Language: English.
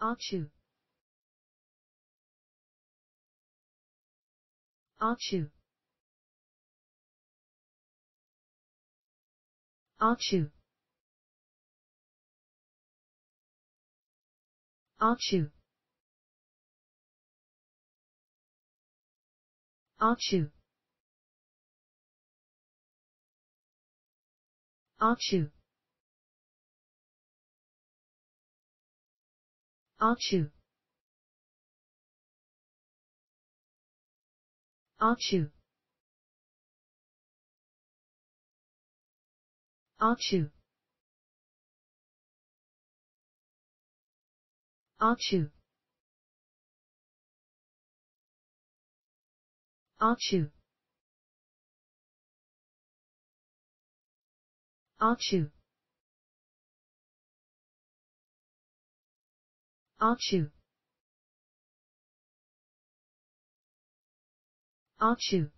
Aren't Aren't Aren't you? Aren't you? Aren't you? Aren't you? Ah-choo. Ah-choo. Ah-choo. Ah-choo. Ah-choo. Ah-choo. Aren't you? Aren't you?